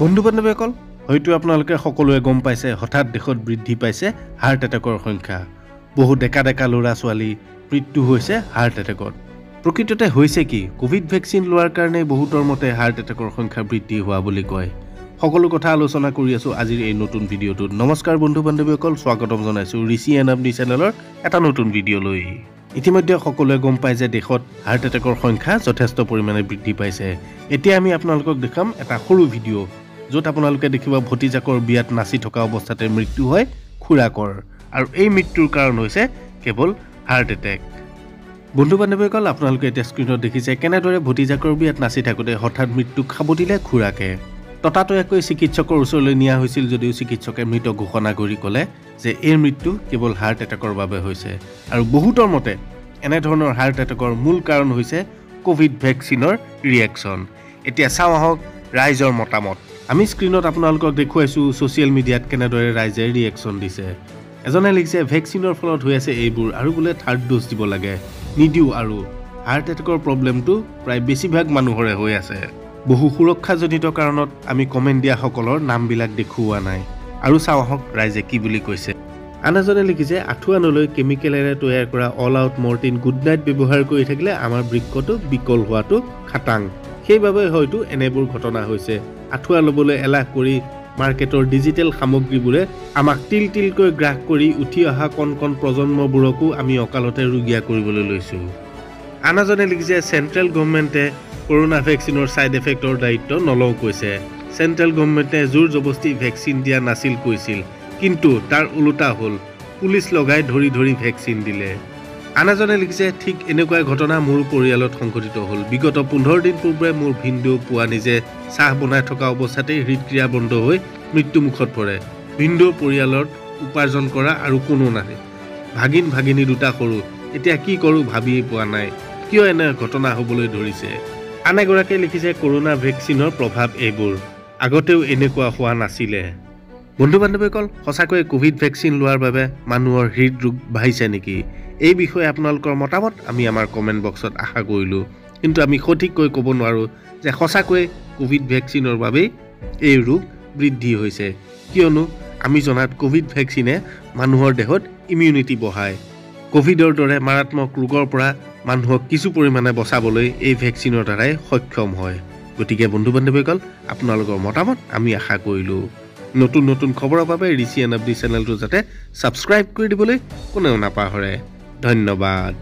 বন্ধু বান্ধৱীসকল হয়তো আপোনালোকে সকলোৱে গম পাইছে হঠাৎ দেশত বৃদ্ধি পাইছে হাৰ্ট এটেকৰ সংখ্যা। বহু ডেকা ডেকা ল'ৰা ছোৱালী মৃত্যু হৈছে হাৰ্ট এটেকত প্ৰকৃততে হৈছে কি ক'ভিড ভেকচিন লোৱাৰ কাৰণে বহুতৰ মতে হাৰ্ট এটেকৰ সংখ্যা বৃদ্ধি হোৱা বুলি কয়। সকলো কথা আলোচনা কৰি আছোঁ আজিৰ এই নতুন ভিডিঅ'টোত। নমস্কাৰ বন্ধু বান্ধৱীসকল স্বাগতম জনাইছোঁ ঋষি এন আপনি চেনেলৰ এটা নতুন ভিডিঅ'লৈ। ইতিমধ্যে সকলোৱে গম পায় যে দেশত হাৰ্ট এটেকৰ সংখ্যা যথেষ্ট পৰিমাণে বৃদ্ধি পাইছে। এতিয়া আমি আপোনালোকক দেখাম এটা সৰু ভিডিঅ' য'ত আপোনালোকে দেখিব ভতিজাকৰ বিয়াত নাচি থকা অৱস্থাতে মৃত্যু হয় খুৰাকৰ। আৰু এই মৃত্যুৰ কাৰণ হৈছে কেৱল হাৰ্ট এটেক বন্ধু বান্ধৱীসকল আপোনালোকে এতিয়া স্ক্ৰীণত দেখিছে কেনেদৰে ভতিজাকৰ বিয়াত নাচি থাকোঁতে হঠাৎ মৃত্যুক খাব দিলে খুৰাকে। ততাতৈয়াকৈ চিকিৎসকৰ ওচৰলৈ নিয়া হৈছিল যদিও চিকিৎসকে মৃত ঘোষণা কৰি ক'লে যে এই মৃত্যু কেৱল হাৰ্ট এটেকৰ বাবে হৈছে। আৰু বহুতৰ মতে এনেধৰণৰ হাৰ্ট এটেকৰ মূল কাৰণ হৈছে ক'ভিড ভেকচিনৰ ৰিয়েকশ্যন এতিয়া চাওঁ আহক ৰাইজৰ মতামত। আমি স্ক্ৰীণত আপোনালোকক দেখুৱাইছোঁ ছ'চিয়েল মিডিয়াত কেনেদৰে ৰাইজে ৰিয়েকশ্যন দিছে। এজনে লিখিছে ভেকচিনৰ ফলত হৈ আছে এইবোৰ আৰু বোলে থাৰ্ড ড'জ দিব লাগে। নিদিওঁ আৰু। হাৰ্ট এটেকৰ প্ৰব্লেমটো প্ৰায় বেছিভাগ মানুহৰে হৈ আছে। বহু সুৰক্ষাজনিত কাৰণত আমি কমেণ্ট দিয়াসকলৰ নামবিলাক দেখুওৱা নাই। আৰু চাওঁ আহক ৰাইজে কি বুলি কৈছে। আন এজনে লিখিছে আঁঠুৱা নলৈ কেমিকেলেৰে তৈয়াৰ কৰা all out Mortein good night ব্যৱহাৰ কৰি থাকিলে আমাৰ বৃক্ষটো বিকল হোৱাটো খাটাং। সেইবাবে হয়তো এনেবোৰ ঘটনা হৈছে। আঁঠুৱা ল'বলৈ এলাহ কৰি মাৰ্কেটৰ ডিজিটেল সামগ্ৰীবোৰে আমাক তিল তিলকৈ গ্ৰাস কৰি উঠি অহা কণ কণ প্ৰজন্মবোৰকো আমি অকালতে ৰুগীয়া কৰিবলৈ লৈছোঁ। আন এজনে লিখিছে চেণ্ট্ৰেল গভমেণ্টে কৰোণা ভেকচিনৰ ছাইড এফেক্টৰ দায়িত্ব নলওঁ কৈছে। চেণ্ট্ৰেল গভমেণ্টে জোৰ জবস্তি ভেকচিন দিয়া নাছিল কৈছিল। কিন্তু তাৰ ওলোটা হ'ল পুলিচ লগাই ধৰি ধৰি ভেকচিন দিলে। আন এজনে লিখিছে ঠিক এনেকুৱা ঘটনা মোৰ পৰিয়ালত সংঘটিত হ'ল। বিগত পোন্ধৰ দিন পূৰ্বে মোৰ ভিনদেউ পোৱা নিজে চাহ বনাই থকা অৱস্থাতেই হৃদক্ৰিয়া বন্ধ হৈ মৃত্যুমুখত পৰে। ভিনদেউৰ পৰিয়ালত উপাৰ্জন কৰা আৰু কোনো নাই ভাগিন ভাগিনী দুটা সৰু। এতিয়া কি কৰোঁ ভাবিয়েই পোৱা নাই। কিয় এনে ঘটনা হ'বলৈ ধৰিছে? আন এগৰাকীয়ে লিখিছে কৰোণা ভেকচিনৰ প্ৰভাৱ এইবোৰ। আগতেও এনেকুৱা হোৱা নাছিলে। বন্ধু বান্ধৱীসকল সঁচাকৈয়ে ক'ভিড ভেকচিন লোৱাৰ বাবে মানুহৰ হৃদৰোগ বাঢ়িছে নেকি? এই বিষয়ে আপোনালোকৰ মতামত আমি আমাৰ কমেণ্ট বক্সত আশা কৰিলোঁ। কিন্তু আমি সঠিককৈ ক'ব নোৱাৰোঁ যে সঁচাকৈয়ে ক'ভিড ভেকচিনৰ বাবেই এই ৰোগ বৃদ্ধি হৈছে। কিয়নো আমি জনাত ক'ভিড ভেকচিনে মানুহৰ দেহত ইমিউনিটি বঢ়ায়। ক'ভিডৰ দৰে মাৰাত্মক ৰোগৰ পৰা মানুহক কিছু পৰিমাণে বচাবলৈ এই ভেকচিনৰ দ্বাৰাই সক্ষম হয়। গতিকে বন্ধু বান্ধৱীসকল আপোনালোকৰ মতামত আমি আশা কৰিলোঁ। নতুন নতুন খবৰৰ বাবে ঋষি এন এফ ডি চেনেলটো যাতে ছাবস্ক্ৰাইব কৰি দিবলৈ কোনেও নাপাহৰে। ধন্যবাদ।